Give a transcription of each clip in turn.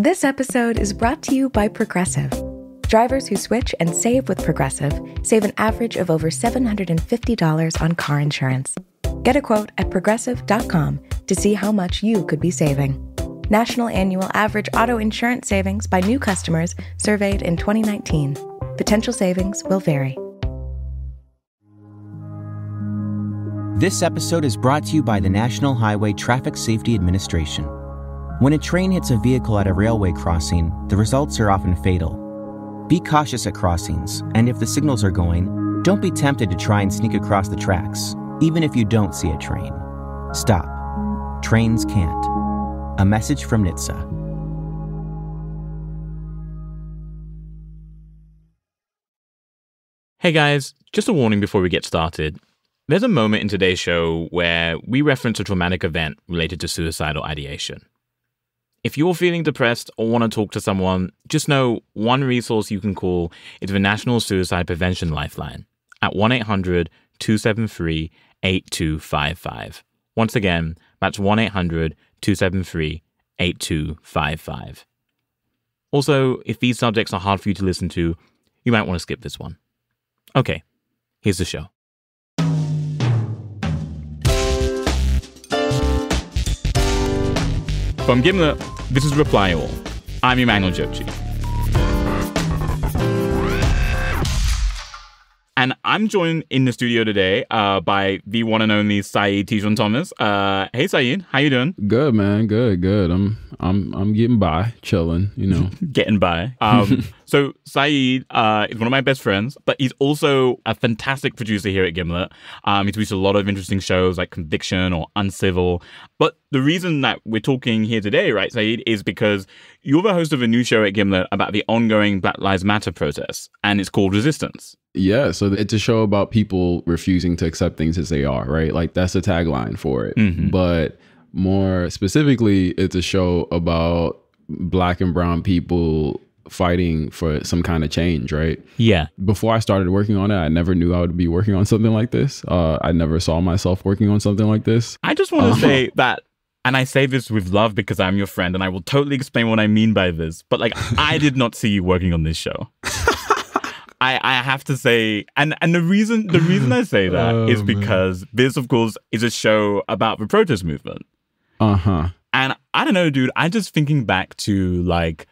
This episode is brought to you by Progressive. Drivers who switch and save with Progressive save an average of over $750 on car insurance. Get a quote at progressive.com to see how much you could be saving. National annual average auto insurance savings by new customers surveyed in 2019. Potential savings will vary. This episode is brought to you by the National Highway Traffic Safety Administration. When a train hits a vehicle at a railway crossing, the results are often fatal. Be cautious at crossings, and if the signals are going, don't be tempted to try and sneak across the tracks, even if you don't see a train. Stop. Trains can't. A message from NHTSA. Hey guys, just a warning before we get started. There's a moment in today's show where we reference a traumatic event related to suicidal ideation. If you're feeling depressed or want to talk to someone, just know one resource you can call is the National Suicide Prevention Lifeline at 1 800 273 8255. Once again, that's 1 800 273 8255. Also, if these subjects are hard for you to listen to, you might want to skip this one. Okay, here's the show. From Gimlet, this is Reply All. I'm Emmanuel Dzotsi. And I'm joined in the studio today uh, by the one and only Saidu Tejan Thomas. Uh, hey Saidu, how you doing? Good man, good, good. I'm I'm I'm getting by, chilling, you know. Getting by. Um, so Saidu uh, is one of my best friends, but he's also a fantastic producer here at Gimlet. Um, he's produced a lot of interesting shows like Conviction or Uncivil. But the reason that we're talking here today, right, Saidu, is because you're the host of a new show at Gimlet about the ongoing Black Lives Matter protests, and it's called Resistance. Yeah, so it's a show about people refusing to accept things as they are, right? Like that's the tagline for it. Mhm. But more specifically, it's a show about black and brown people fighting for some kind of change, right? Yeah. Before I started working on it, I never knew I would be working on something like this. Uh, I never saw myself working on something like this. I just want to Uh-huh. say that, and I say this with love because I'm your friend, and I will totally explain what I mean by this. But like, I did not see you working on this show. I, I have to say, and and the reason the reason I say that is Oh, man. because this, of course, is a show about the protest movement. Uh huh. And I don't know, dude. I'm just thinking back to like,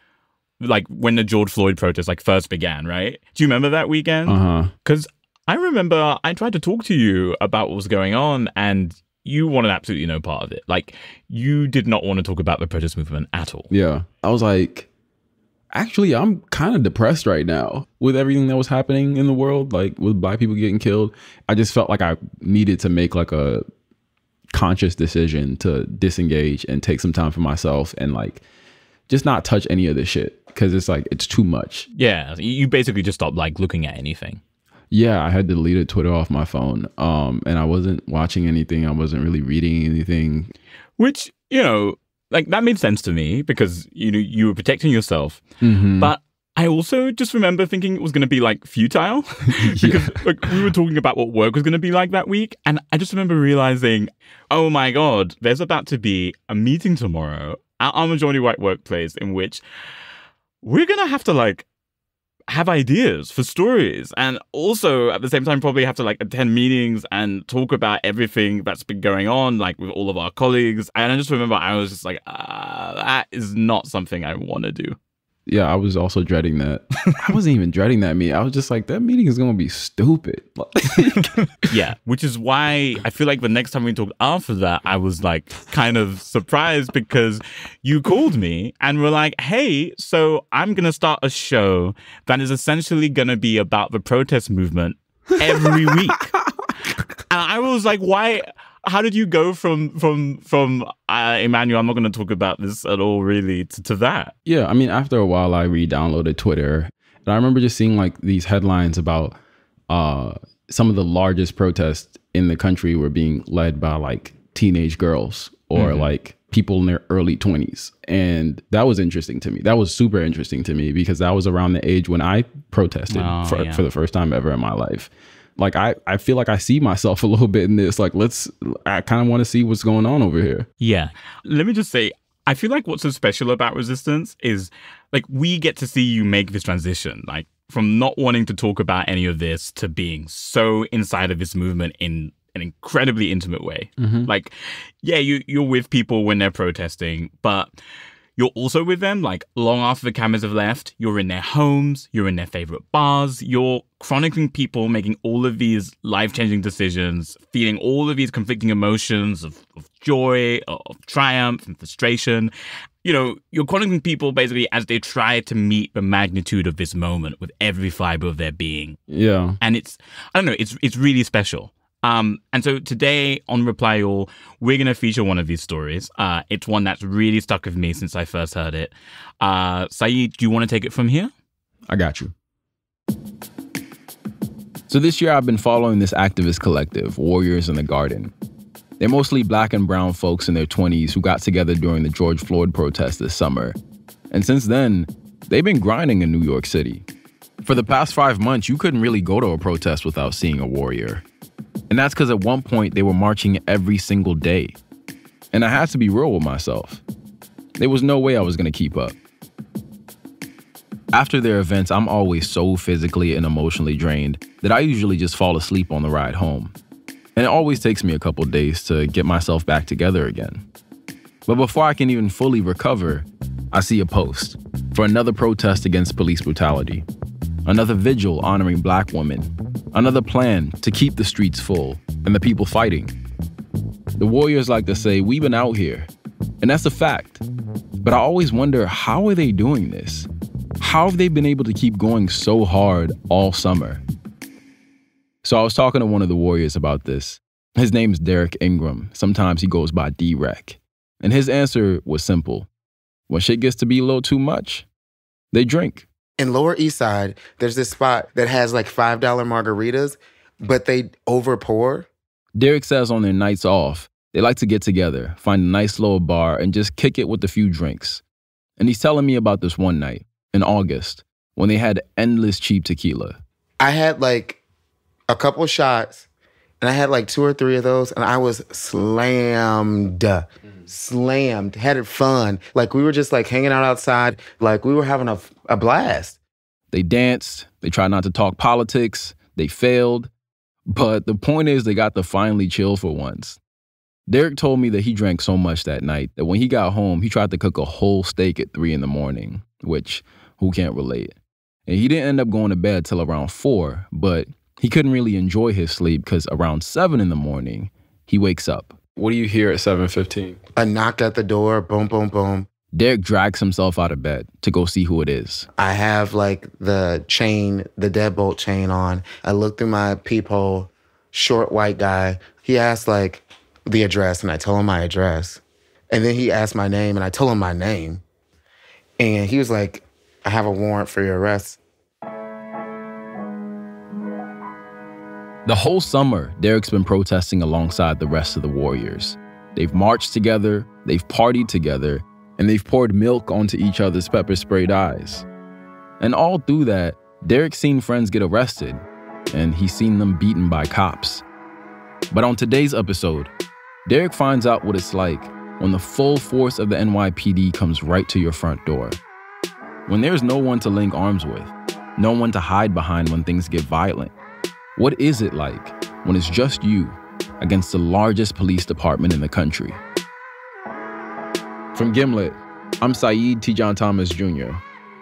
like when the George Floyd protest like first began, right? Do you remember that weekend? Uh-huh. Because I remember I tried to talk to you about what was going on, and you wanted absolutely no part of it. Like, you did not want to talk about the protest movement at all. Yeah. I was like, actually, I'm kind of depressed right now with everything that was happening in the world, like with black people getting killed. I just felt like I needed to make like a conscious decision to disengage and take some time for myself and like just not touch any of this shit because it's like it's too much. Yeah, you basically just stopped like looking at anything. Yeah, I had deleted Twitter off my phone, um, and I wasn't watching anything. I wasn't really reading anything. Which you know, like that made sense to me because you know you were protecting yourself, Mhm. but. I also just remember thinking it was going to be like futile because like, we were talking about what work was going to be like that week. And I just remember realizing, oh my God, there's about to be a meeting tomorrow our majority white workplace in which we're to have to like have ideas for stories and also at the same time probably have to like attend meetings and talk about everything that's been going on like with all of our colleagues. And i just remember i was just like uh, that is not something i want to do yeah, I was also dreading that. I wasn't even dreading that meeting. I was just like, that meeting is gonna be stupid. Yeah, which is why I feel like the next time we talked after that, I was like kind of surprised because you called me and were like, hey, so I'm going to start a show that is essentially going to be about the protest movement every week. and I was like, why? How did you go from from from uh, Emmanuel? I'm not going to talk about this at all, really, to, to that. yeah, I mean, after a while, I re-downloaded Twitter, and I remember just seeing like these headlines about uh, some of the largest protests in the country were being led by like teenage girls or like people in their early 20s. And that was interesting to me. That was super interesting to me because that was around the age when I protested Oh, for, yeah. for the first time ever in my life. Like I, I feel like I see myself a little bit in this. Like let's I kind of want to see what's going on over here. Yeah. Let me just say, I feel like what's so special about Resistance is like we get to see you make this transition, like from not wanting to talk about any of this to being so inside of this movement in an incredibly intimate way. Mm-hmm. Like, yeah, you you're with people when they're protesting, but you're also with them like long after the cameras have left. You're in their homes, you're in their favorite bars, you're chronicling people making all of these life changing decisions, feeling all of these conflicting emotions of, of joy, of triumph, and frustration. You know, you're chronicling people basically as they try to meet the magnitude of this moment with every fiber of their being. Yeah. And it's, I don't know, it's it's really special. Um, and so today on Reply All, we're going to feature one of these stories. Uh, it's one that's really stuck with me since I first heard it. Uh, Saidu, do you want to take it from here? I got you. So this year I've been following this activist collective, Warriors in the Garden. They're mostly black and brown folks in their 20s who got together during the George Floyd protest this summer. And since then, they've been grinding in New York City. For the past five months, you couldn't really go to a protest without seeing a warrior. And that's because at one point they were marching every single day. And I had to be real with myself. There was no way I was going to keep up. After their events, I'm always so physically and emotionally drained that I usually just fall asleep on the ride home. And it always takes me a couple days to get myself back together again. But before I can even fully recover, I see a post for another protest against police brutality, another vigil honoring black women, another plan to keep the streets full and the people fighting. The warriors like to say, We've been out here. And that's a fact. But I always wonder how are they doing this? How have they been able to keep going so hard all summer? So I was talking to one of the warriors about this. His name's Derek Ingram. Sometimes he goes by D-Rec. And his answer was simple. When shit gets to be a little too much, they drink. In Lower East Side, there's this spot that has like $5 margaritas, but they over pour. Derek says on their nights off, they like to get together, find a nice little bar, and just kick it with a few drinks. And he's telling me about this one night in August when they had endless cheap tequila. I had like a couple shots and I had like two or three of those and I was slammed. Slammed, had it fun. Like we were just like hanging out outside, like we were having a, a blast. They danced, they tried not to talk politics, they failed. But the point is, they got to finally chill for once. Derek told me that he drank so much that night that when he got home, he tried to cook a whole steak at three in the morning, which who can't relate? And he didn't end up going to bed till around four, but he couldn't really enjoy his sleep because around seven in the morning, he wakes up. What do you hear at 7:15? A knock at the door, boom, boom, boom. Derek drags himself out of bed to go see who it is. I have like the chain, the deadbolt chain on. I look through my peephole, short white guy. He asked like the address, and I tell him my address. And then he asked my name, and I told him my name. And he was like, I have a warrant for your arrest. The whole summer, Derek's been protesting alongside the rest of the Warriors. They've marched together, they've partied together, and they've poured milk onto each other's pepper sprayed eyes. And all through that, Derek's seen friends get arrested, and he's seen them beaten by cops. But on today's episode, Derek finds out what it's like when the full force of the NYPD comes right to your front door. When there's no one to link arms with, no one to hide behind when things get violent. What is it like when it's just you against the largest police department in the country? From Gimlet, I'm Saidu Tejan Thomas Jr.,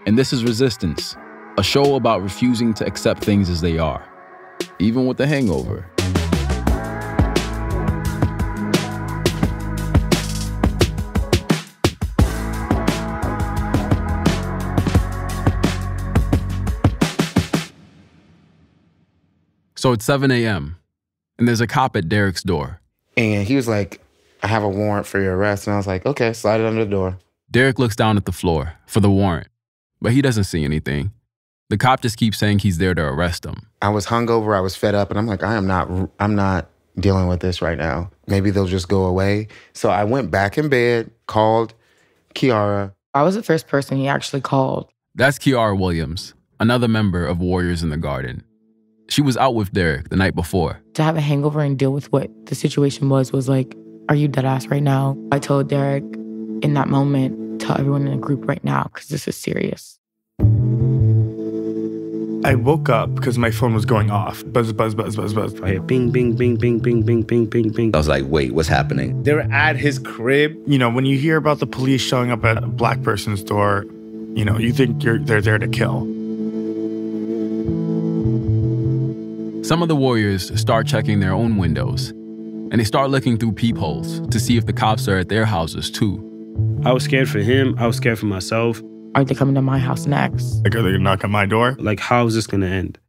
and this is Resistance, a show about refusing to accept things as they are, even with a hangover. So it's 7 a.m., and there's a cop at Derek's door. And he was like, I have a warrant for your arrest. And I was like, okay, slide it under the door. Derek looks down at the floor for the warrant, but he doesn't see anything. The cop just keeps saying he's there to arrest him. I was hungover, I was fed up, and I'm like, I am not I'm not dealing with this right now. Maybe they'll just go away. So I went back in bed, called Kiara. I was the first person he actually called. That's Kiara Williams, another member of Warriors in the Garden. She was out with Derek the night before. To have a hangover and deal with what the situation was was like, are you dead ass right now? I told Derek, in that moment, tell everyone in the group right now because this is serious. I woke up because my phone was going off. Buzz, buzz, buzz, buzz, buzz. I hear bing, bing, bing, bing, bing, bing, bing, bing, bing. I was like, wait, what's happening? They were at his crib. You know, when you hear about the police showing up at a black person's door, you know, you think you're they're there to kill. Some of the warriors start checking their own windows, and they start looking through peepholes to see if the cops are at their houses too. I was scared for him. I was scared for myself. Are they coming to my house next? Like, are they gonna knock at my door? Like, how is this gonna end?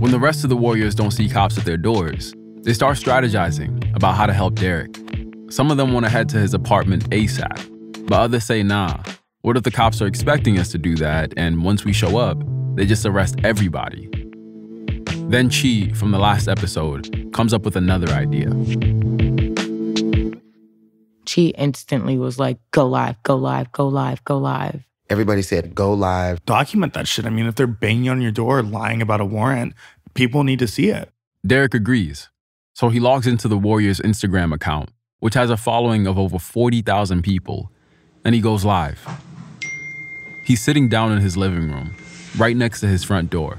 When the rest of the warriors don't see cops at their doors, they start strategizing about how to help Derek. Some of them want to head to his apartment ASAP, but others say, nah, what if the cops are expecting us to do that, and once we show up, they just arrest everybody? Then Chi, from the last episode, comes up with another idea. Chi instantly was like, go live, go live, go live, go live. Everybody said, go live. Document that shit. I mean, if they're banging on your door lying about a warrant, people need to see it. Derek agrees. So he logs into the Warriors Instagram account, which has a following of over 40,000 people, and he goes live. He's sitting down in his living room, right next to his front door,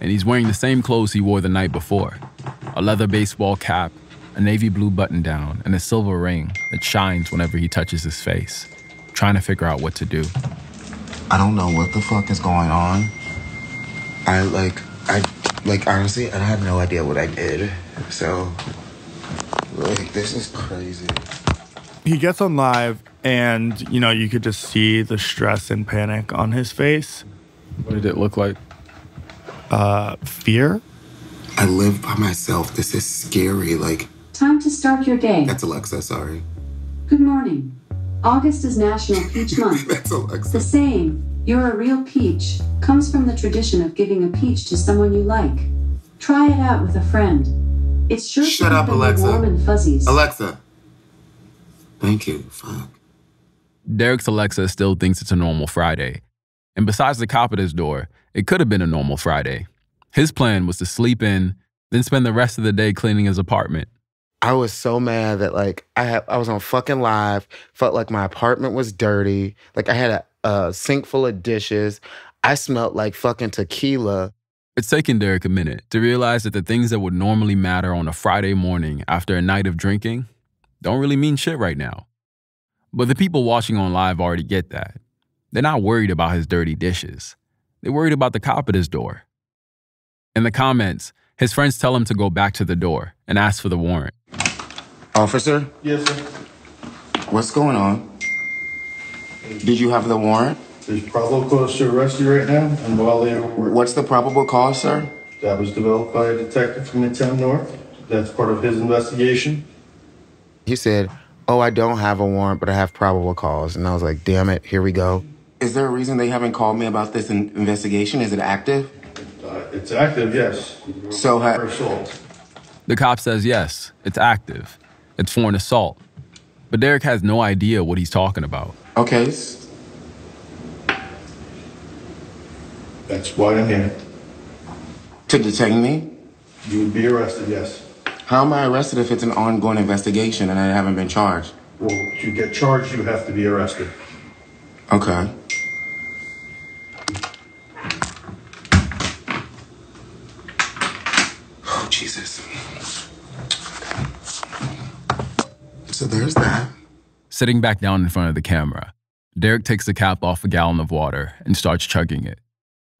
and he's wearing the same clothes he wore the night before a leather baseball cap, a navy blue button down, and a silver ring that shines whenever he touches his face, trying to figure out what to do. I don't know what the fuck is going on. I like, I like honestly, I have no idea what I did. So, like, this is crazy. He gets on live, and you know, you could just see the stress and panic on his face. What did it look like? Uh, fear. I live by myself. This is scary. Like, Time to start your day. that's Alexa, sorry. Good morning. August is National Peach Month. That's Alexa. The saying, you're a real peach, comes from the tradition of giving a peach to someone you like. Try it out with a friend. It's sure Shut to up, them Alexa. warm and fuzzies. Alexa. Thank you. Fuck. Derek's Alexa still thinks it's a normal Friday. And besides the cop at his door, it could have been a normal Friday. His plan was to sleep in, then spend the rest of the day cleaning his apartment. I was so mad that like I had I was on fucking live, felt like my apartment was dirty. Like I had a, a sink full of dishes. I smelled like fucking tequila. It's taken Derek a minute to realize that the things that would normally matter on a Friday morning after a night of drinking don't really mean shit right now. But the people watching on live already get that. They're not worried about his dirty dishes. They're worried about the cop at his door. In the comments, his friends tell him to go back to the door and ask for the warrant. Officer, Yes, sir. what's going on? Did you have the warrant? There's probable cause to arrest you right now and while they were What's the probable cause, sir? That was developed by a detective from Midtown North. That's part of his investigation. He said, "Oh, I don't have a warrant, but I have probable cause." And I was like, "Damn it, here we go." Is there a reason they haven't called me about this in- investigation? Is it active? Uh, it's active, yes. So ha- For assault. The cop says yes, it's active. It's for an assault. But Derek has no idea what he's talking about. Okay. That's why I'm here. To detain me? You would be arrested, yes. How am I arrested if it's an ongoing investigation and I haven't been charged? Well, to get charged, you have to be arrested. Okay. Oh, Jesus. So there's that. Sitting back down in front of the camera, Derek takes the cap off a gallon of water and starts chugging it.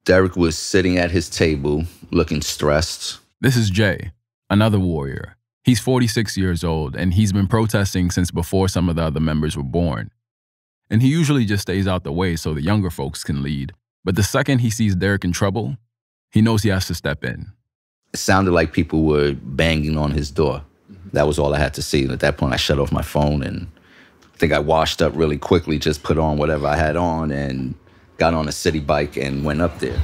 Derek was sitting at his table, looking stressed. This is Jay, another warrior. He's 46 years old and he's been protesting since before some of the other members were born. And he usually just stays out the way so the younger folks can lead. But the second he sees Derek in trouble, he knows he has to step in. It sounded like people were banging on his door. Mm-hmm. That was all I had to see. And at that point, I shut off my phone and I think I washed up really quickly, just put on whatever I had on and got on a city bike and went up there.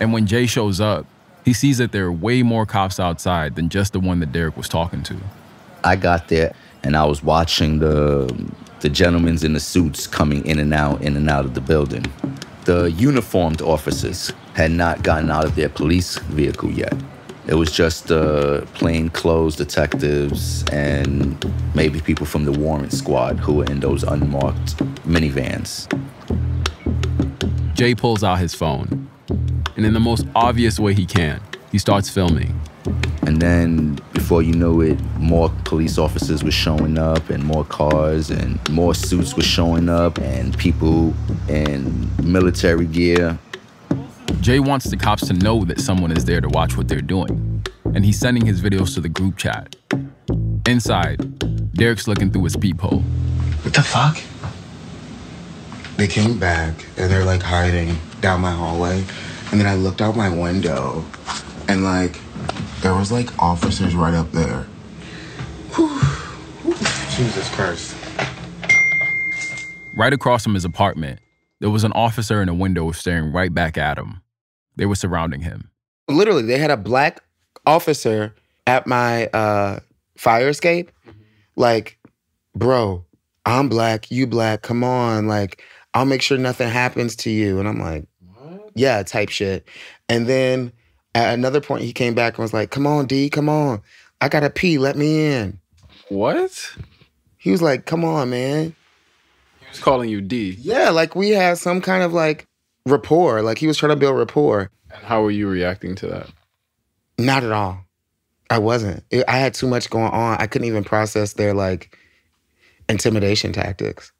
And when Jay shows up, he sees that there are way more cops outside than just the one that Derek was talking to. I got there and I was watching the the gentlemen in the suits coming in and out, in and out of the building. The uniformed officers had not gotten out of their police vehicle yet. It was just uh, plain clothes detectives and maybe people from the warrant squad who were in those unmarked minivans. Jay pulls out his phone, and in the most obvious way he can, he starts filming. And then before you know it, more police officers were showing up and more cars and more suits were showing up and people in military gear. Jay wants the cops to know that someone is there to watch what they're doing, and he's sending his videos to the group chat. Inside, Derek's looking through his peephole. What the fuck? They came back and they're like hiding down my hallway. And then I looked out my window and like there was like officers right up there. Jesus Christ. Right across from his apartment, there was an officer in a window staring right back at him. They were surrounding him. Literally, they had a black officer at my uh, fire escape. Like, bro, I'm black, you black, come on. Like, I'll make sure nothing happens to you. And I'm like, yeah, type shit. And then at another point, he came back and was like, come on, D, come on. I gotta pee, let me in. What? He was like, come on, man. He was calling you D. Yeah, like we had some kind of like rapport. Like he was trying to build rapport. And how were you reacting to that? Not at all. I wasn't. I had too much going on. I couldn't even process their like intimidation tactics.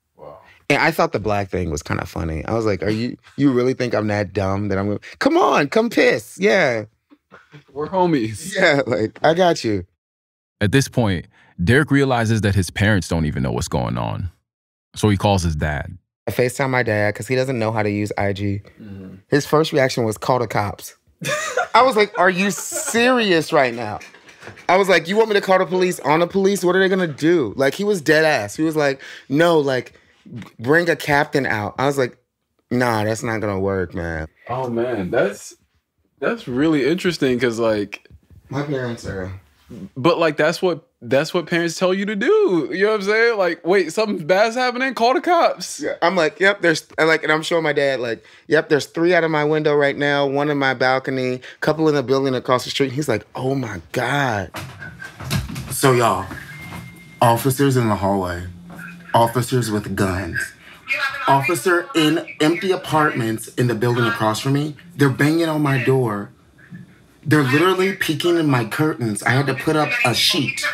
Wow. And I thought the black thing was kind of funny. I was like, "Are you? You really think I'm that dumb that I'm? Gonna, come on, come piss, yeah, We're homies. yeah. Like I got you." At this point, Derek realizes that his parents don't even know what's going on. So he calls his dad. I FaceTime my dad because he doesn't know how to use IG. Mm-hmm. His first reaction was call the cops. I was like, "Are you serious right now?" I was like, "You want me to call the police on the police? What are they gonna do?" Like he was dead ass. He was like, "No, like bring a captain out." I was like, "Nah, that's not gonna work, man." Oh man, that's that's really interesting because like My parents are. but like that's what that's what parents tell you to do. You know what I'm saying? Like, wait, something bad's happening, call the cops. Yeah, I'm like, yep, there's and like, and I'm showing my dad, like, yep, there's three out of my window right now, one in my balcony, couple in the building across the street. He's like, oh my God. So y'all, officers in the hallway, officers with guns, officer in empty apartments in the building across from me, they're banging on my door. They're literally peeking in my curtains. I had to put up a sheet.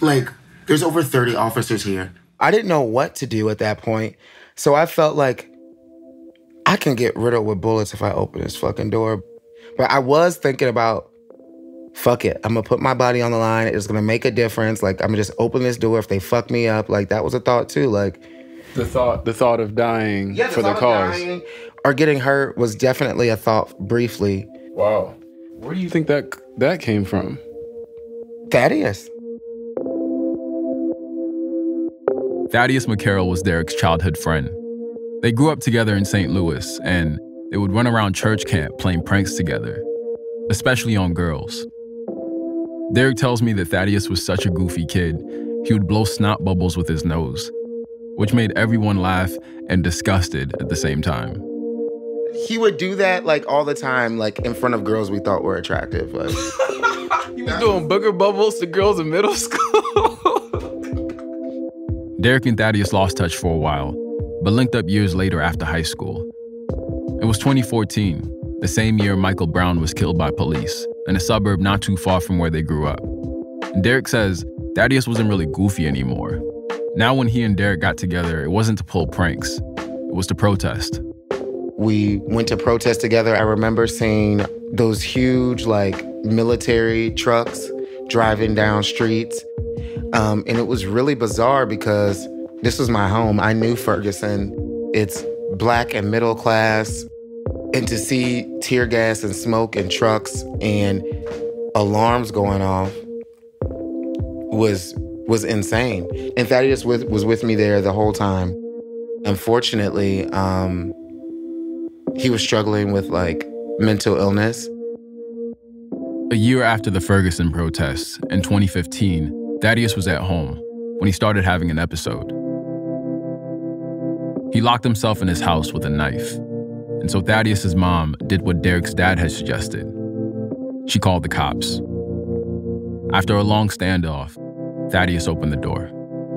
Like, there's over 30 officers here. I didn't know what to do at that point. So I felt like I can get riddled with bullets if I open this fucking door. But I was thinking about, fuck it. I'm gonna put my body on the line. It's gonna make a difference. Like, I'm gonna just open this door if they fuck me up. Like, that was a thought too. Like, The thought the thought of dying for the thought of cause. or getting hurt was definitely a thought briefly. Wow. Where do you think that that came from? Thaddeus. Thaddeus McCarroll was Derek's childhood friend. They grew up together in St. Louis, and they would run around church camp playing pranks together, especially on girls. Derek tells me that Thaddeus was such a goofy kid, he would blow snot bubbles with his nose, which made everyone laugh and disgusted at the same time. He would do that like all the time, like in front of girls we thought were attractive. Like, He was doing booger bubbles to girls in middle school. Derek and Thaddeus lost touch for a while, but linked up years later after high school. It was 2014, the same year Michael Brown was killed by police in a suburb not too far from where they grew up. And Derek says Thaddeus wasn't really goofy anymore. Now, when he and Derek got together, it wasn't to pull pranks, it was to protest. we went to protest together. I remember seeing those huge, like, military trucks driving down streets. Um, and it was really bizarre because this was my home. I knew Ferguson. It's black and middle class. And to see tear gas and smoke and trucks and alarms going off was was insane. And Thaddeus was, was with me there the whole time. Unfortunately, um, he was struggling with like mental illness. A year after the Ferguson protests, in 2015, Thaddeus was at home when he started having an episode. He locked himself in his house with a knife, and so Thaddeus's mom did what Derek's dad had suggested. She called the cops. After a long standoff, Thaddeus opened the door.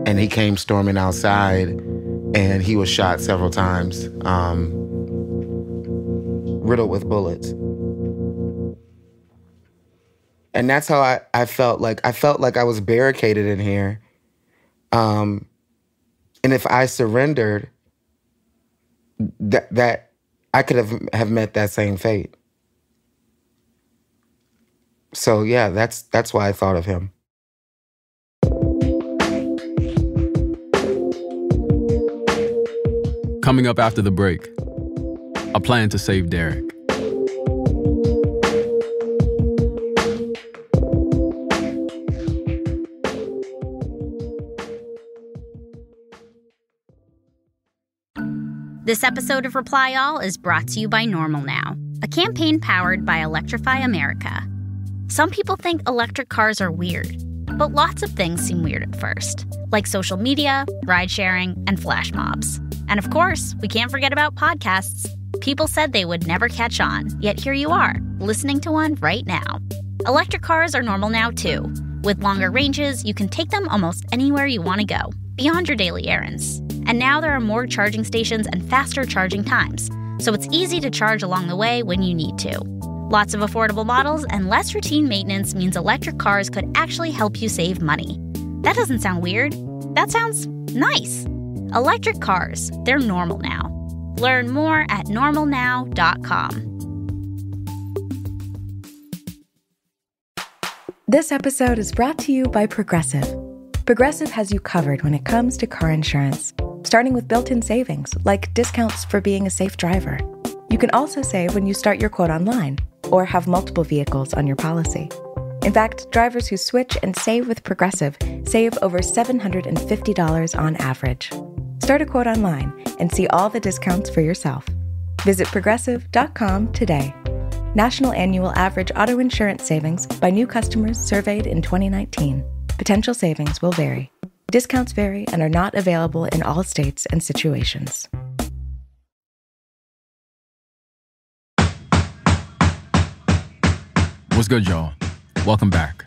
And he came storming outside and he was shot several times, um, riddled with bullets. And that's how I, I felt like I felt like I was barricaded in here. Um, and if I surrendered, that that I could have have met that same fate. So yeah, that's that's why I thought of him. Coming up after the break, a plan to save Derek. This episode of Reply All is brought to you by Normal Now, a campaign powered by Electrify America. Some people think electric cars are weird, but lots of things seem weird at first, like social media, ride sharing, and flash mobs. And of course, we can't forget about podcasts. People said they would never catch on, yet here you are, listening to one right now. Electric cars are normal now too. With longer ranges, you can take them almost anywhere you want to go, beyond your daily errands. And now there are more charging stations and faster charging times, so it's easy to charge along the way when you need to. Lots of affordable models and less routine maintenance means electric cars could actually help you save money. That doesn't sound weird. That sounds nice. Electric cars, they're normal now. Learn more at normalnow.com. This episode is brought to you by Progressive. Progressive has you covered when it comes to car insurance, starting with built in savings, like discounts for being a safe driver. You can also save when you start your quote online or have multiple vehicles on your policy. In fact, drivers who switch and save with Progressive save over $750 on average. Start a quote online and see all the discounts for yourself. Visit progressive.com today. National annual average auto insurance savings by new customers surveyed in 2019. Potential savings will vary. Discounts vary and are not available in all states and situations. What's good, y'all? Welcome back.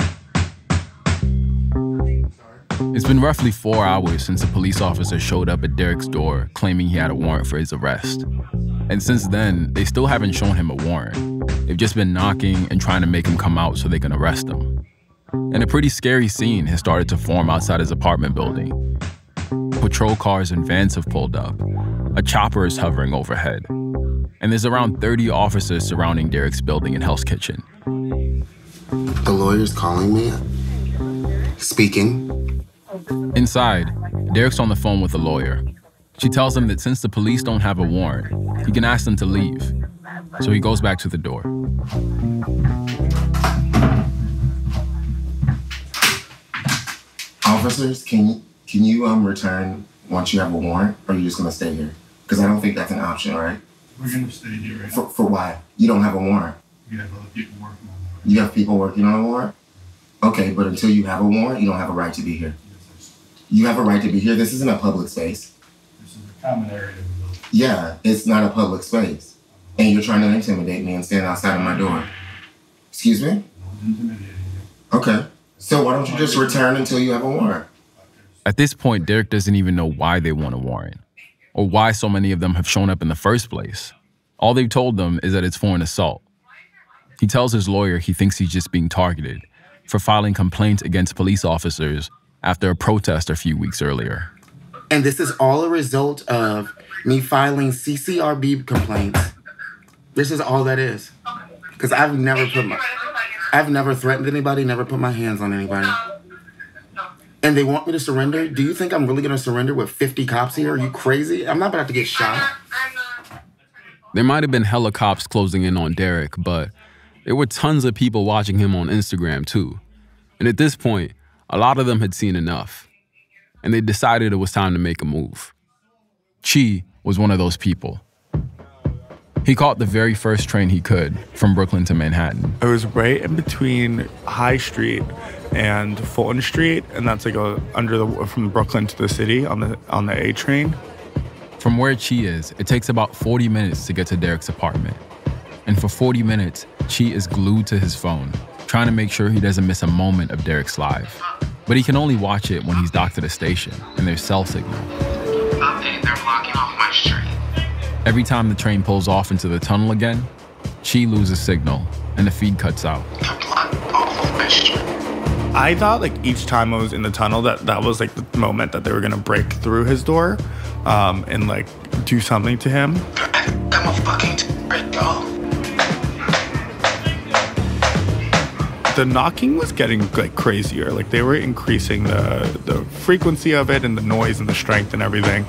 It's been roughly four hours since a police officer showed up at Derek's door claiming he had a warrant for his arrest. And since then, they still haven't shown him a warrant. They've just been knocking and trying to make him come out so they can arrest him. And a pretty scary scene has started to form outside his apartment building. Patrol cars and vans have pulled up. A chopper is hovering overhead. And there's around 30 officers surrounding Derek's building in Hell's Kitchen. The lawyer's calling me. Speaking. Inside, Derek's on the phone with a lawyer. She tells him that since the police don't have a warrant, he can ask them to leave. So he goes back to the door. Officers, can can you um return once you have a warrant, or are you just gonna stay here? Because I don't think that's an option, right? We're gonna stay here. Right? For, for why? You don't have a warrant. We have other people working on You have people working on a warrant. Okay, but until you have a warrant, you don't have a right to be here. You have a right to be here. This isn't a public space. This is a common area. Yeah, it's not a public space. And you're trying to intimidate me and stand outside of my door. Excuse me? Okay. So why don't you just return until you have a warrant? At this point, Derek doesn't even know why they want a warrant or why so many of them have shown up in the first place. All they've told them is that it's for an assault. He tells his lawyer he thinks he's just being targeted for filing complaints against police officers after a protest a few weeks earlier. And this is all a result of me filing CCRB complaints. This is all that is. Because I've never put my, I've never threatened anybody, never put my hands on anybody. And they want me to surrender? Do you think I'm really gonna surrender with 50 cops here? Are you crazy? I'm not about to get shot. There might have been hella cops closing in on Derek, but there were tons of people watching him on Instagram too. And at this point, a lot of them had seen enough. And they decided it was time to make a move. Chi was one of those people. He caught the very first train he could from Brooklyn to Manhattan. It was right in between High Street and Fulton Street, and that's like a, under the from Brooklyn to the city on the on the A train. From where Chi is, it takes about 40 minutes to get to Derek's apartment. And for 40 minutes, Chi is glued to his phone, trying to make sure he doesn't miss a moment of Derek's live. But he can only watch it when he's docked at a station and there's cell signal. Update, they're blocking off my street. Every time the train pulls off into the tunnel again, Chi loses signal and the feed cuts out. I thought like each time I was in the tunnel that that was like the moment that they were gonna break through his door, um, and like do something to him. I'm a fucking t- The knocking was getting like crazier. Like they were increasing the the frequency of it and the noise and the strength and everything.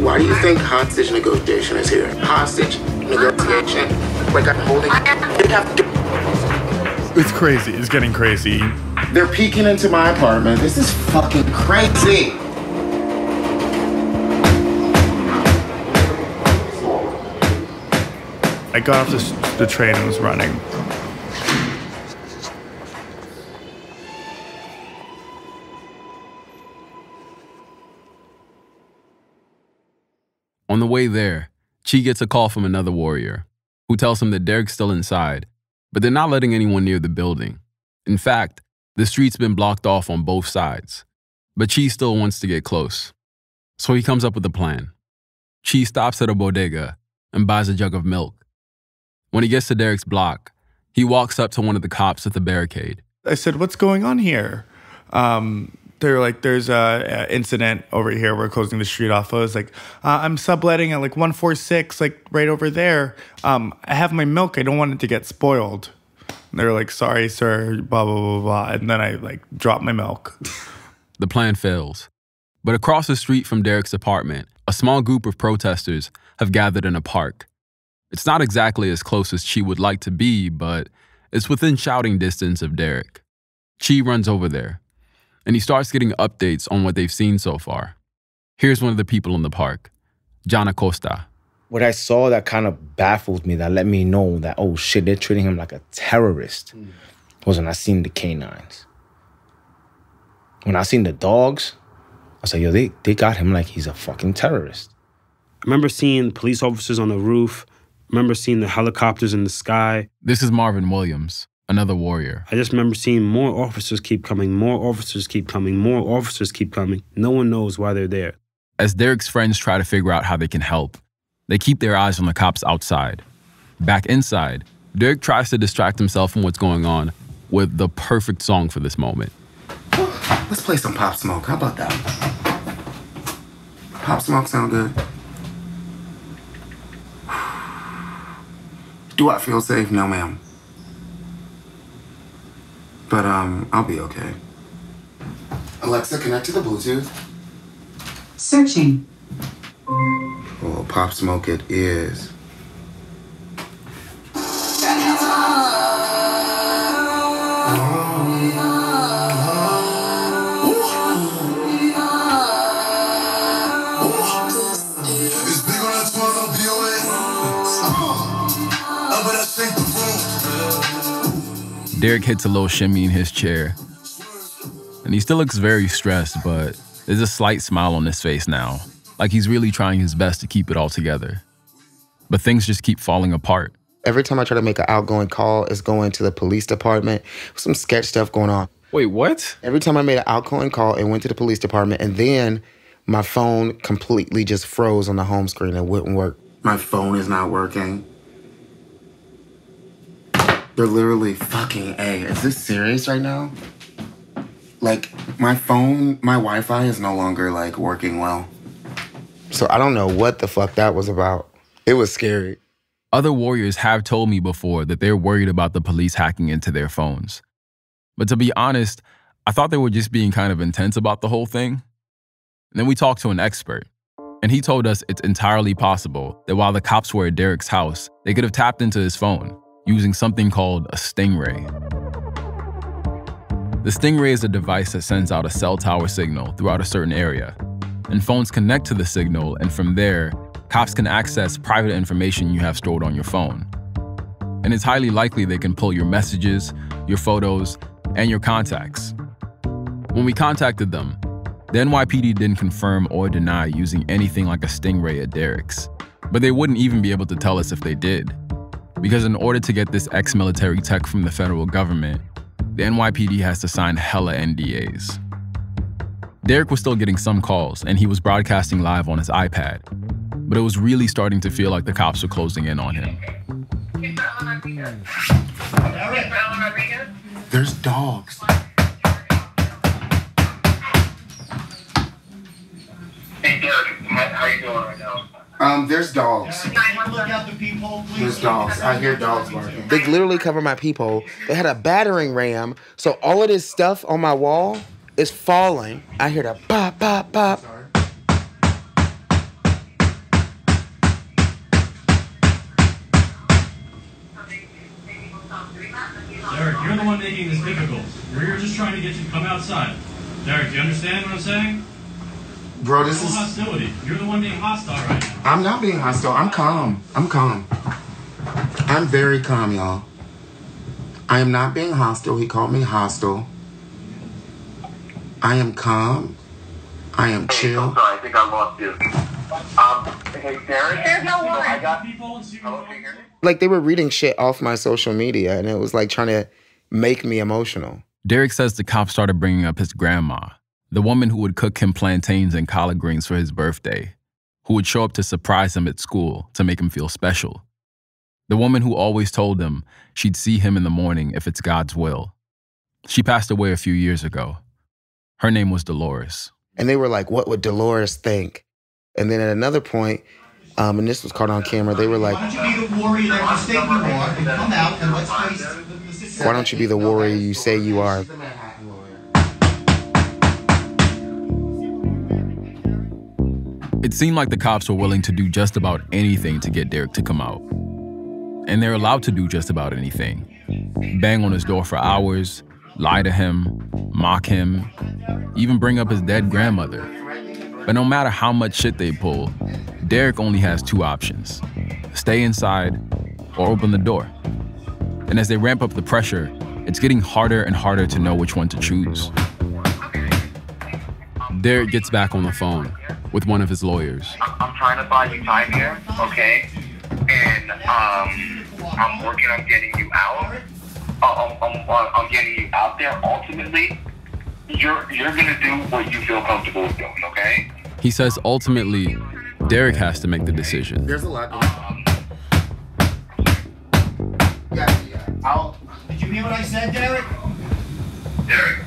Why do you think hostage negotiation is here? Hostage negotiation? Like I'm holding. They have to. It's crazy. It's getting crazy. They're peeking into my apartment. This is fucking crazy. I got off this, the train and was running. On the way there, Chi gets a call from another warrior who tells him that Derek's still inside, but they're not letting anyone near the building. In fact, the street's been blocked off on both sides, but Chi still wants to get close. So he comes up with a plan. Chi stops at a bodega and buys a jug of milk. When he gets to Derek's block, he walks up to one of the cops at the barricade. I said, "What's going on here?" Um, they're like, "There's a, a incident over here. We're closing the street off." I was like, uh, "I'm subletting at like 146, like right over there. Um, I have my milk. I don't want it to get spoiled." They're like, "Sorry, sir." Blah blah blah blah. And then I like drop my milk. The plan fails. But across the street from Derek's apartment, a small group of protesters have gathered in a park. It's not exactly as close as Chi would like to be, but it's within shouting distance of Derek. Chi runs over there, and he starts getting updates on what they've seen so far. Here's one of the people in the park, John Acosta. What I saw that kind of baffled me, that let me know that, oh shit, they're treating him like a terrorist, mm. was when I seen the canines. When I seen the dogs, I was like, yo, they, they got him like he's a fucking terrorist. I remember seeing police officers on the roof. I remember seeing the helicopters in the sky. This is Marvin Williams, another warrior. I just remember seeing more officers keep coming, more officers keep coming, more officers keep coming. No one knows why they're there. As Derek's friends try to figure out how they can help, they keep their eyes on the cops outside. Back inside, Derek tries to distract himself from what's going on with the perfect song for this moment. Let's play some Pop Smoke. How about that? Pop Smoke sound good. Do I feel safe? No, ma'am. But um, I'll be okay. Alexa, connect to the Bluetooth. Searching. Oh, Pop Smoke it is. Derek hits a little shimmy in his chair. And he still looks very stressed, but there's a slight smile on his face now, like he's really trying his best to keep it all together. But things just keep falling apart. Every time I try to make an outgoing call, it's going to the police department. Some sketch stuff going on. Wait, what? Every time I made an outgoing call, it went to the police department, and then my phone completely just froze on the home screen and wouldn't work. My phone is not working. They're literally fucking A. Is this serious right now? Like, my phone, my Wi Fi is no longer like working well. So I don't know what the fuck that was about. It was scary. Other warriors have told me before that they're worried about the police hacking into their phones. But to be honest, I thought they were just being kind of intense about the whole thing. And then we talked to an expert, and he told us it's entirely possible that while the cops were at Derek's house, they could have tapped into his phone using something called a stingray. The stingray is a device that sends out a cell tower signal throughout a certain area, and phones connect to the signal, and from there, cops can access private information you have stored on your phone. And it's highly likely they can pull your messages, your photos, and your contacts. When we contacted them, the NYPD didn't confirm or deny using anything like a stingray at Derek's. But they wouldn't even be able to tell us if they did. Because in order to get this ex military tech from the federal government, the NYPD has to sign hella NDAs. Derek was still getting some calls, and he was broadcasting live on his iPad. But it was really starting to feel like the cops were closing in on him. There's dogs. Hey, Derek, how, how you doing right now? Um, there's dogs. Look out the people, please. There's dogs. I hear dogs barking. They literally cover my peephole. They had a battering ram, so all of this stuff on my wall is falling. I hear the pop, pop, pop. Derek, you're the one making this difficult. We're just trying to get you to come outside. Derek, do you understand what I'm saying? Bro, this no is. hostility. You're the one being hostile right now. I'm not being hostile. I'm calm. I'm calm. I'm very calm, y'all. I am not being hostile. He called me hostile. I am calm. I am chill. I'm Sorry, I think I lost you. Um, hey, Derek. There's no one. I got people. Hello, can you? Like they were reading shit off my social media, and it was like trying to make me emotional. Derek says the cops started bringing up his grandma, the woman who would cook him plantains and collard greens for his birthday, who would show up to surprise him at school to make him feel special. The woman who always told him she'd see him in the morning if it's God's will. She passed away a few years ago. Her name was Dolores. And they were like, what would Dolores think? And then at another point, um, and this was caught on camera, they were like, Why don't you be the warrior you say you are and come out and let's face the, the situation? why don't you be the warrior you say you are? It seemed like the cops were willing to do just about anything to get Derek to come out. And they're allowed to do just about anything bang on his door for hours, lie to him, mock him, even bring up his dead grandmother. But no matter how much shit they pull, Derek only has two options stay inside or open the door. And as they ramp up the pressure, it's getting harder and harder to know which one to choose. Derek gets back on the phone with one of his lawyers. I'm trying to buy you time here, okay? And um, I'm working on getting you out. Uh, I'm, I'm, uh, I'm getting you out there. Ultimately, you're you're gonna do what you feel comfortable with doing, okay? He says ultimately, Derek has to make the decision. There's a lot. Yeah, yeah. I'll. Did you hear what I said, Derek? Derek.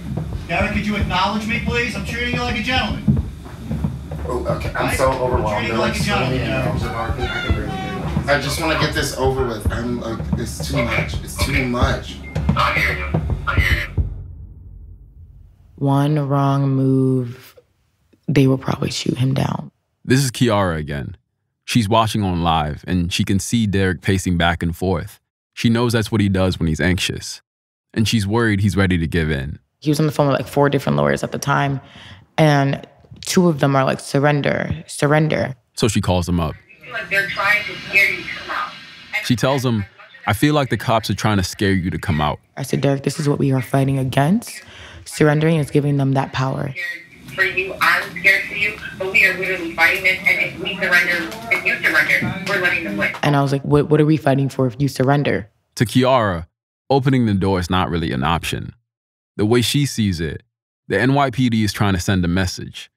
Derek, could you acknowledge me, please? I'm treating you like a gentleman. Oh, okay. I'm Right? so I'm overwhelmed. treating There you like like a so many gentleman, emails. I can barely hear you. I just want to get this over with. I'm like, it's too much. It's too much. I hear you. I hear you. One wrong move, they will probably shoot him down. This is Kiara again. She's watching on live and she can see Derek pacing back and forth. She knows that's what he does when he's anxious. And she's worried he's ready to give in. He was on the phone with like four different lawyers at the time, and two of them are like, surrender, surrender. So she calls him up. Like they're trying to scare you to come out. She tells him, I feel like the cops are trying to scare you to come out. I said, Derek, this is what we are fighting against. Surrendering is giving them that power. For you, I'm scared for you, but we are literally fighting this. And if we surrender, if you surrender, we're letting them win. And I was like, what, what are we fighting for if you surrender? To Kiara, opening the door is not really an option. The way she sees it, the NYPD is trying to send a message.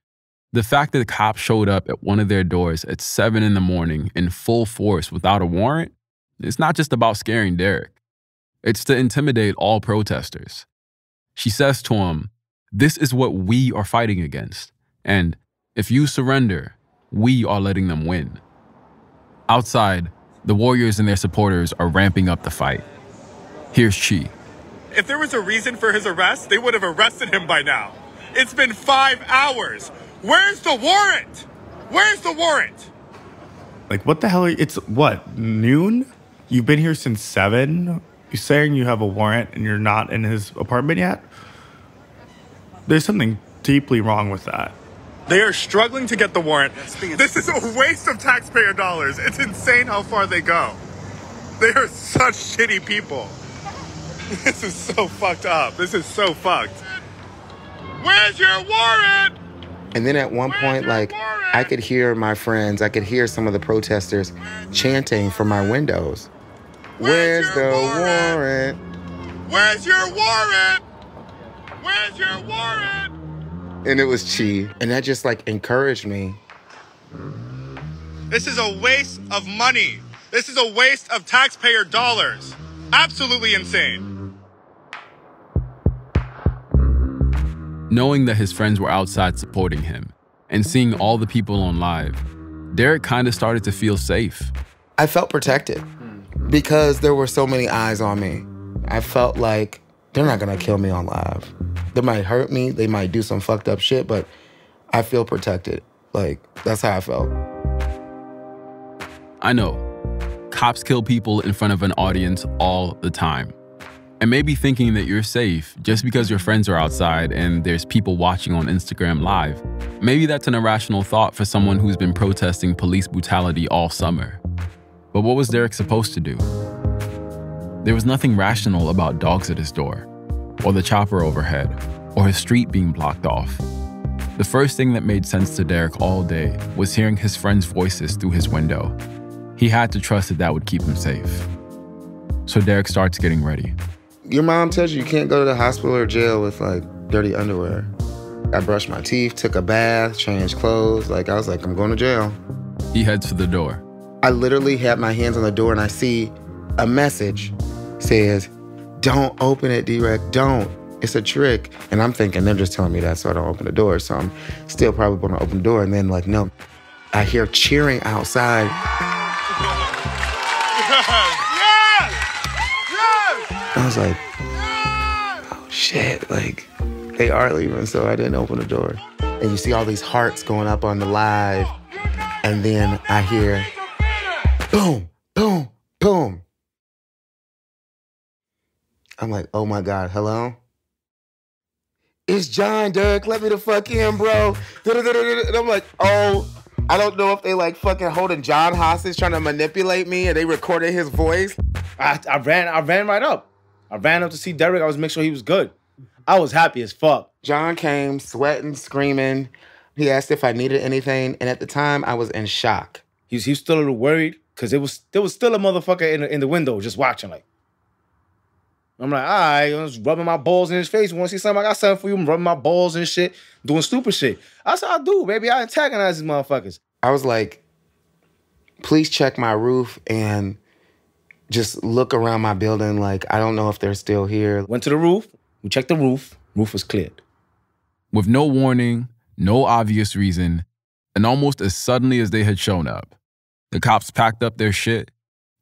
The fact that the cops showed up at one of their doors at 7 in the morning in full force without a warrant, it's not just about scaring Derek. It's to intimidate all protesters. She says to him, This is what we are fighting against. And if you surrender, we are letting them win. Outside, the Warriors and their supporters are ramping up the fight. Here's Chi. If there was a reason for his arrest, they would have arrested him by now. It's been five hours. Where's the warrant? Where's the warrant? Like, what the hell? Are you, it's what noon? You've been here since seven. You're saying you have a warrant and you're not in his apartment yet. There's something deeply wrong with that. They are struggling to get the warrant. This is a waste of taxpayer dollars. It's insane how far they go. They are such shitty people. This is so fucked up. This is so fucked. Where's your warrant? And then at one point, like, I could hear my friends, I could hear some of the protesters chanting from my windows. Where's, the warrant? Where's your warrant? Where's your warrant? And it was Chi. And that just like encouraged me. This is a waste of money. This is a waste of taxpayer dollars. Absolutely insane. Knowing that his friends were outside supporting him and seeing all the people on live, Derek kind of started to feel safe. I felt protected because there were so many eyes on me. I felt like they're not gonna kill me on live. They might hurt me, they might do some fucked up shit, but I feel protected. Like, that's how I felt. I know, cops kill people in front of an audience all the time. And maybe thinking that you're safe just because your friends are outside and there's people watching on Instagram Live, maybe that's an irrational thought for someone who's been protesting police brutality all summer. But what was Derek supposed to do? There was nothing rational about dogs at his door, or the chopper overhead, or his street being blocked off. The first thing that made sense to Derek all day was hearing his friends' voices through his window. He had to trust that that would keep him safe. So Derek starts getting ready. Your mom tells you you can't go to the hospital or jail with like dirty underwear. I brushed my teeth, took a bath, changed clothes. Like, I was like, I'm going to jail. He heads for the door. I literally had my hands on the door and I see a message says, Don't open it, Derek. Don't. It's a trick. And I'm thinking they're just telling me that so I don't open the door. So I'm still probably going to open the door. And then, like, no. I hear cheering outside. I was like, oh shit, like they are leaving, so I didn't open the door. And you see all these hearts going up on the live, and then I hear boom, boom, boom. I'm like, oh my God, hello? It's John Dirk, let me the fuck in, bro. And I'm like, oh, I don't know if they like fucking holding John hostage trying to manipulate me and they recorded his voice. I, I ran I ran right up. I ran up to see Derek. I was make sure he was good. I was happy as fuck. John came sweating, screaming. He asked if I needed anything, and at the time I was in shock. He was, he was still a little worried because it was there was still a motherfucker in the, in the window just watching like. I'm like, all right, I was rubbing my balls in his face. Want to see something? I got something for you. I'm rubbing my balls and shit, doing stupid shit. That's how I do, baby. I antagonize these motherfuckers. I was like, please check my roof and just look around my building. Like, I don't know if they're still here. Went to the roof. We checked the roof. Roof was cleared. With no warning, no obvious reason, and almost as suddenly as they had shown up, the cops packed up their shit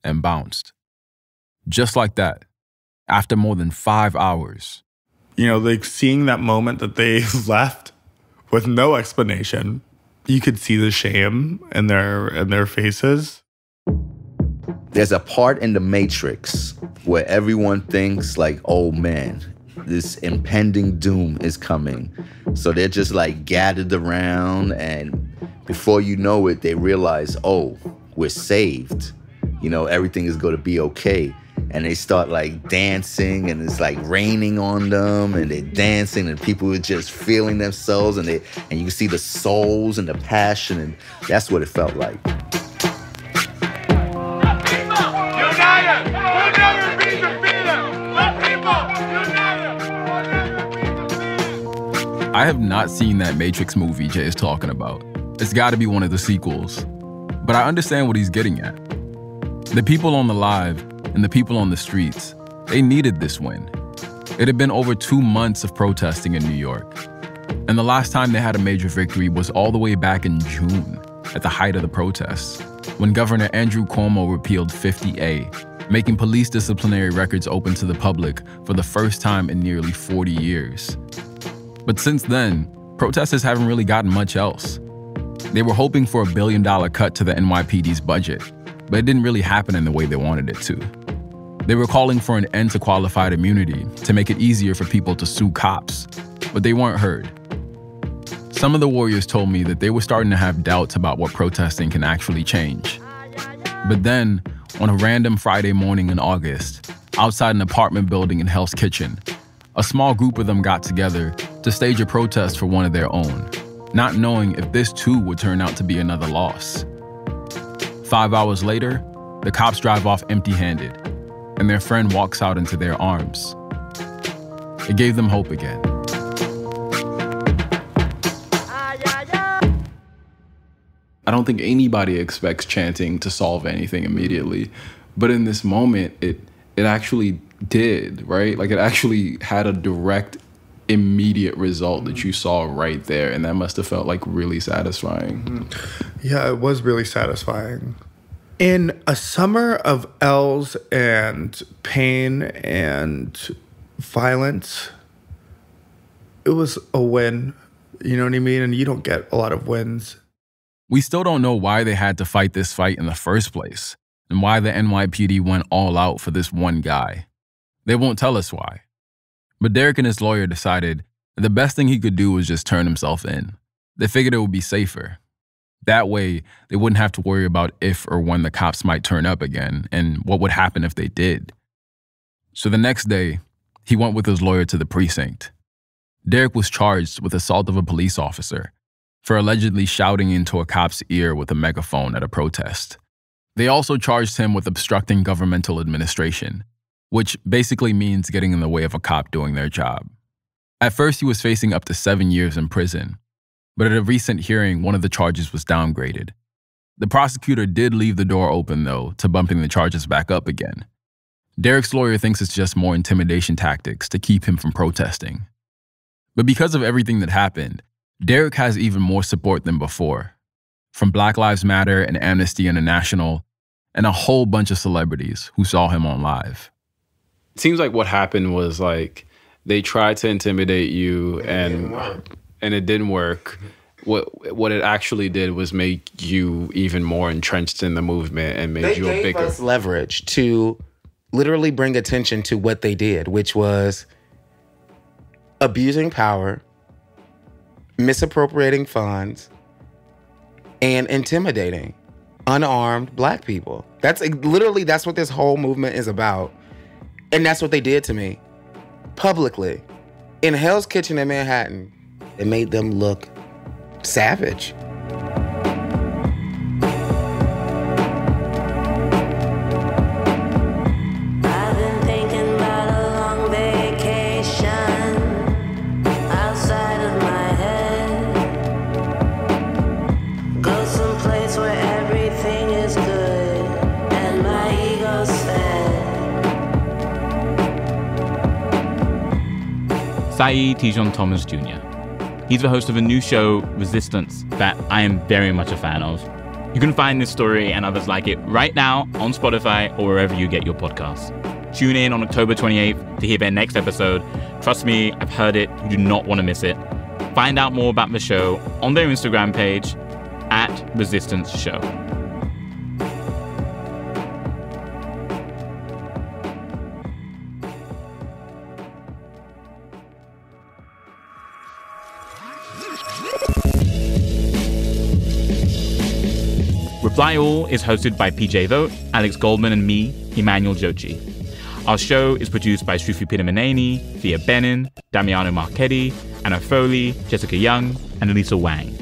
and bounced. Just like that, after more than five hours. You know, like seeing that moment that they left with no explanation, you could see the shame in their in their faces. There's a part in the Matrix where everyone thinks like, oh man, this impending doom is coming. So they're just like gathered around and before you know it, they realize, oh, we're saved. You know, everything is gonna be okay. And they start like dancing and it's like raining on them and they're dancing and people are just feeling themselves and they and you can see the souls and the passion and that's what it felt like. I have not seen that Matrix movie Jay is talking about. It's got to be one of the sequels. But I understand what he's getting at. The people on the live and the people on the streets, they needed this win. It had been over two months of protesting in New York. And the last time they had a major victory was all the way back in June, at the height of the protests, when Governor Andrew Cuomo repealed 50A, making police disciplinary records open to the public for the first time in nearly 40 years. But since then, protesters haven't really gotten much else. They were hoping for a billion dollar cut to the NYPD's budget, but it didn't really happen in the way they wanted it to. They were calling for an end to qualified immunity to make it easier for people to sue cops, but they weren't heard. Some of the warriors told me that they were starting to have doubts about what protesting can actually change. But then, on a random Friday morning in August, outside an apartment building in Hell's Kitchen, a small group of them got together to stage a protest for one of their own. not knowing if this too would turn out to be another loss. Five hours later, the cops drive off empty handed, and their friend walks out into their arms. It gave them hope again. I don't think anybody expects chanting to solve anything immediately. But in this moment, it it actually did, right? Like it actually had a direct immediate result that you saw right there and that must have felt like really satisfying. Mm-hmm. Yeah, it was really satisfying. In a summer of L's and pain and violence, it was a win. You know what I mean? And you don't get a lot of wins. We still don't know why they had to fight this fight in the first place and why the NYPD went all out for this one guy. They won't tell us why. But Derek and his lawyer decided the best thing he could do was just turn himself in. They figured it would be safer. That way, they wouldn't have to worry about if or when the cops might turn up again and what would happen if they did. So the next day, he went with his lawyer to the precinct. Derek was charged with assault of a police officer for allegedly shouting into a cop's ear with a megaphone at a protest. They also charged him with obstructing governmental administration, which basically means getting in the way of a cop doing their job. At first, he was facing up to seven years in prison, but at a recent hearing, one of the charges was downgraded. The prosecutor did leave the door open, though, to bumping the charges back up again. Derek's lawyer thinks it's just more intimidation tactics to keep him from protesting. But because of everything that happened, Derek has even more support than before from Black Lives Matter and Amnesty International, and a whole bunch of celebrities who saw him on live. It seems like what happened was like they tried to intimidate you and and it didn't work. What what it actually did was make you even more entrenched in the movement and made They you a bigger us leverage to literally bring attention to what they did, which was abusing power, misappropriating funds, and intimidating unarmed black people. That's literally that's what this whole movement is about. And that's what they did to me publicly in Hell's Kitchen in Manhattan. It made them look savage. Tejan Thomas Jr. He's the host of a new show, Resistance, that I am very much a fan of. You can find this story and others like it right now on Spotify or wherever you get your podcasts. Tune in on October 28th to hear their next episode. Trust me, I've heard it. You do not want to miss it. Find out more about the show on their Instagram page at Resistance Show. Reply All is hosted by PJ Vogt, Alex Goldman, and me, Emmanuel Dzotsi. Our show is produced by Sruthi Pinnamaneni, Phia Bennin, Damiano Marchetti, Anna Foley, Jessica Young, and Elisa Wang.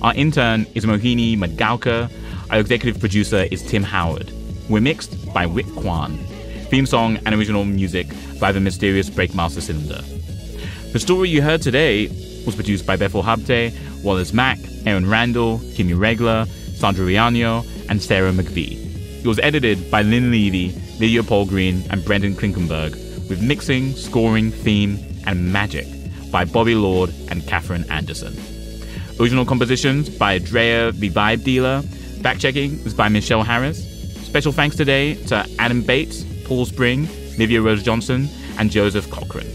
Our intern is Mohini Madgavkar. Our executive producer is Tim Howard. We're mixed by Rick Kwan. Theme song and original music by the mysterious Breakmaster Cylinder. The story you heard today was produced by Bethel Habte, Wallace Mack, Aaron Randall, Kimmy Regler, Sandra Riano, and Sarah McVie. It was edited by Lynn Levy, Lydia Polgreen, and Brendan Klinkenberg, with mixing, scoring, theme, and magic by Bobby Lord and Catherine Anderson. Original compositions by Drea the Vibe Dealer. Fact checking is by Michelle Harris. Special thanks today to Adam Bates, Paul Spring, Livia Rose Johnson, and Joseph Cochran.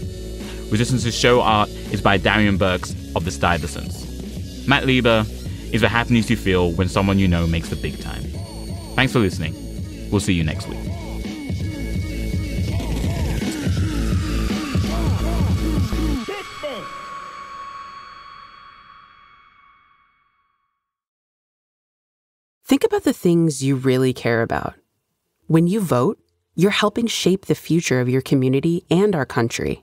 Resistance's show art is by Darian Burks of the Stuyvesants. Matt Lieber is the happiness you feel when someone you know makes the big time. Thanks for listening. We'll see you next week. Think about the things you really care about. When you vote, you're helping shape the future of your community and our country.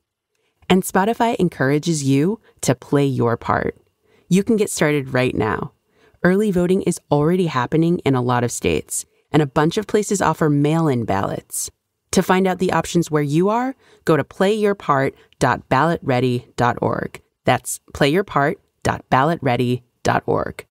And Spotify encourages you to play your part. You can get started right now. Early voting is already happening in a lot of states, and a bunch of places offer mail in ballots. To find out the options where you are, go to playyourpart.ballotready.org. That's playyourpart.ballotready.org.